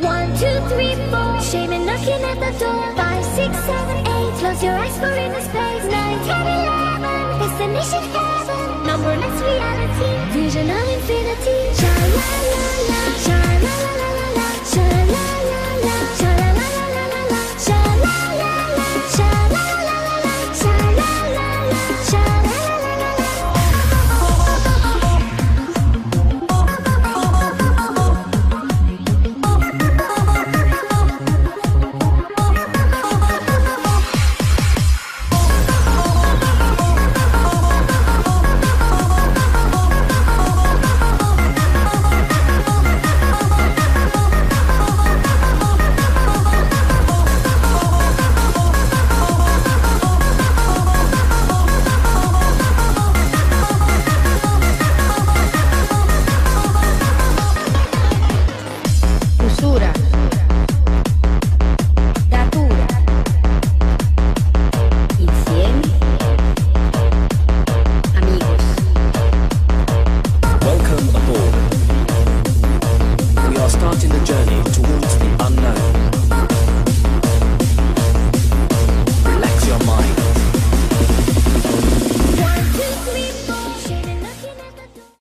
One, two, three, four. Shame and knocking at the door. Five, six, seven, eight. Close your eyes for inner space. Nine, ten, eleven. Destination heaven. Numberless reality. Vision of infinity. Sha la la la. Sha need to